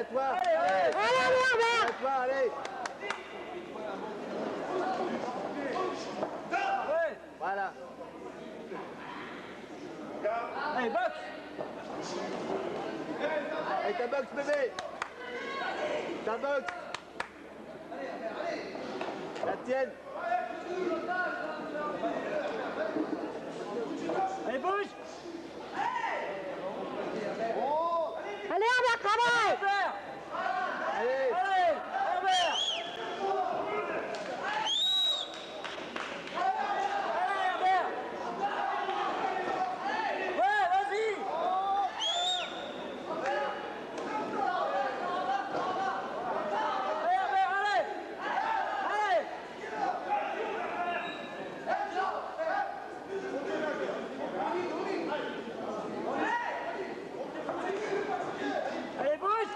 Allez toi. Allez, allez. Allez, toi, allez. Voilà. Allez, boxe. Allez, ta boxe bébé. Ta boxe. La tienne. Allez, bouge. Allez, Herbert, travaille Herbert. Allez. Allez, Herbert. Allez, Herbert. Ouais, vas-y. Allez, Herbert, allez. Allez. Allez, bouge.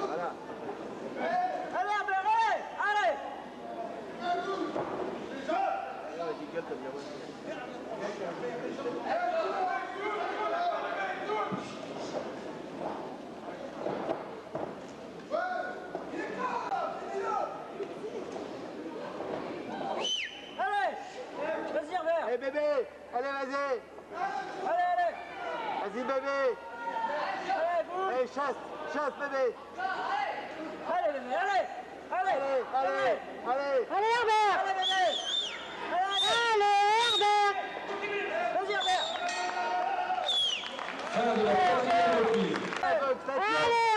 Voilà. Allez, Herbert, allez. Allez. Allez, Vas-y, gueule comme la voiture. Allez. Vas-y, Herbert. Allez bébé. Allez, vas-y. Allez, allez. Vas-y bébé. Allez, bouge. Allez, chasse. Chasse bébé. Allez, allez. Allez, Allez, allez, allez. Herbert Allez, Herbert Vas-y, Herbert. Fin de. Allez,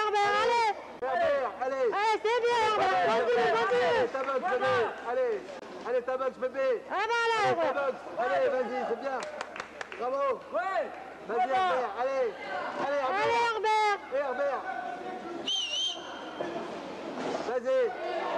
Herbert, allez Herbert, allez. C'est bien, Herbert Vas-y, Allez, vas-y ta boxe bébé. Allez. Allez, ta boxe bébé. Ah bah là, Allez, ta Herbert boxe. Allez, vas-y, c'est bien. Bravo. Ouais. Vas-y, Herbert. Allez. Allez, Herbert. Allez, ji.